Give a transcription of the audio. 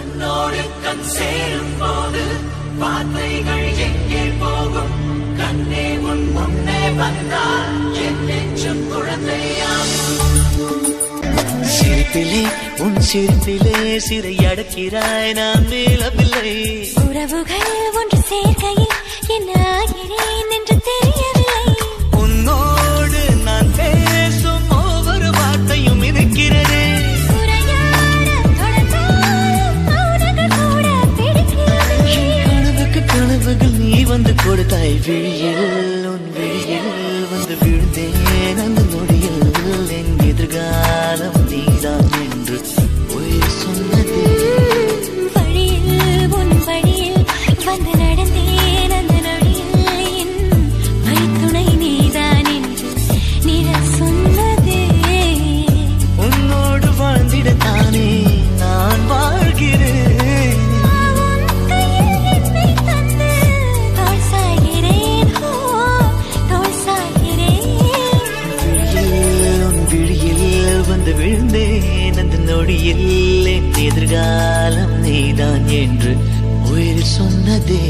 கண்ணோடு கண் சேரும் போது வார்த்தைகள் எங்கே போகும்? கண்ணே உன் முன்னே வந்தால் என் நெஞ்சும் குழந்தையாகும். சிரிப்பிலே உன் சிரிப்பிலே சிறை அடக்கிறாய் நான் மேலவில்லை உறவுகள் ஒன்று சேர்க்கையில் என்ன கொடுத்தாய் விழியில் உன் விழியில் வந்து விழுந்தேன். அந்த நொடியில் என் எதிர்கால நொடியில் எதிர்காலம் நீதான் என்று உயிர் சொன்னதே.